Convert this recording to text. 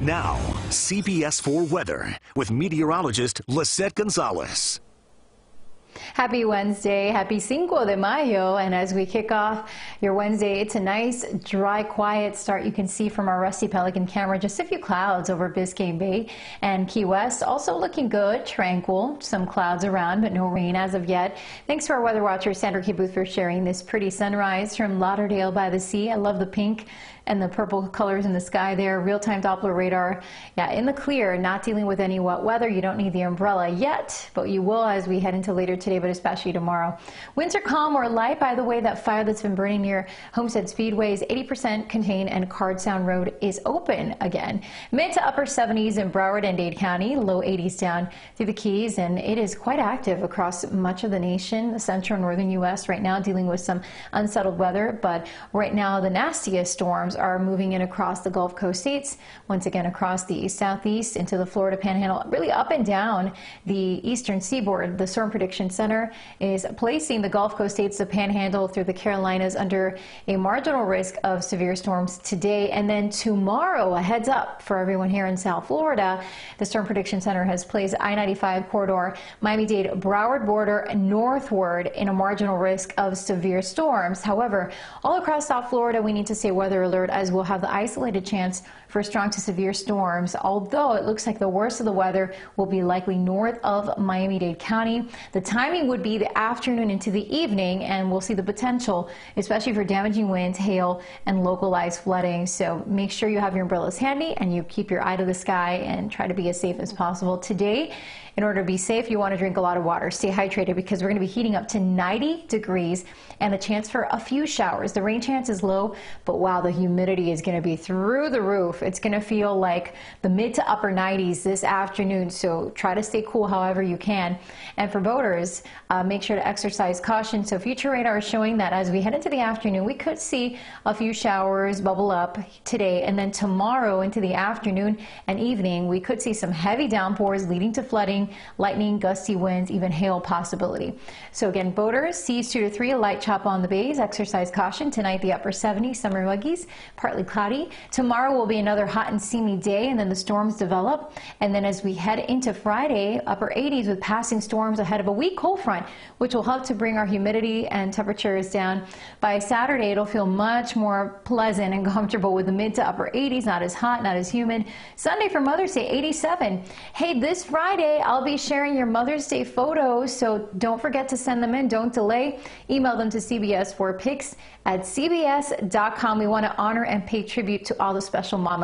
Now, CBS 4 weather with meteorologist Lissette Gonzalez. Happy Wednesday. Happy Cinco de Mayo. And as we kick off your Wednesday, it's a nice, dry, quiet start. You can see from our Rusty Pelican camera just a few clouds over Biscayne Bay and Key West. Also looking good, tranquil. Some clouds around, but no rain as of yet. Thanks to our weather watcher, Sandra Kibuth, for sharing this pretty sunrise from Lauderdale by the Sea. I love the pink and the purple colors in the sky there. Real-time Doppler radar. Yeah, in the clear, not dealing with any wet weather. You don't need the umbrella yet, but you will as we head into later today, but especially tomorrow. Winds are calm or light. By the way, that fire that's been burning near Homestead Speedway is 80% contained and Card Sound Road is open again. Mid to upper 70s in Broward and Dade County, low 80s down through the Keys, and it is quite active across much of the nation, the central and northern U.S. right now, dealing with some unsettled weather. But right now, the nastiest storms are moving in across the Gulf Coast states, once again across the southeast into the Florida Panhandle, really up and down the eastern seaboard. The Storm Prediction Center is placing the Gulf Coast states, the Panhandle through the Carolinas under a marginal risk of severe storms today and then tomorrow. A heads up for everyone here in South Florida. The Storm Prediction Center has placed I-95 corridor, Miami-Dade Broward border northward in a marginal risk of severe storms. However, all across South Florida, we need to stay weather alert as we'll have the isolated chance for strong to severe storms, although it looks like the worst of the weather will be likely north of Miami-Dade County. The timing would be the afternoon into the evening, and we'll see the potential, especially for damaging winds, hail, and localized flooding. So make sure you have your umbrellas handy and you keep your eye to the sky and try to be as safe as possible. Today, in order to be safe, you want to drink a lot of water. Stay hydrated because we're going to be heating up to 90 degrees and the chance for a few showers. The rain chance is low, but wow, the humidity is going to be through the roof. It's going to feel like the mid to upper 90s this afternoon, so try to stay cool however you can. And for boaters, uh, make sure to exercise caution. So future radar is showing that as we head into the afternoon, we could see a few showers bubble up today, and then tomorrow into the afternoon and evening, we could see some heavy downpours leading to flooding lightning, gusty winds, even hail possibility. So again, boaters, seas 2 to 3, a light chop on the bays, exercise caution. Tonight, the upper 70s, summer muggies, partly cloudy. Tomorrow will be another hot and steamy day, and then the storms develop. And then as we head into Friday, upper 80s with passing storms ahead of a weak cold front, which will help to bring our humidity and temperatures down. By Saturday, it'll feel much more pleasant and comfortable with the mid to upper 80s, not as hot, not as humid. Sunday for Mother's Day, 87. Hey, this Friday, I'll be sharing your Mother's Day photos, so don't forget to send them in. Don't delay. Email them to CBS4Pics at CBS.com. We want to honor and pay tribute to all the special mamas.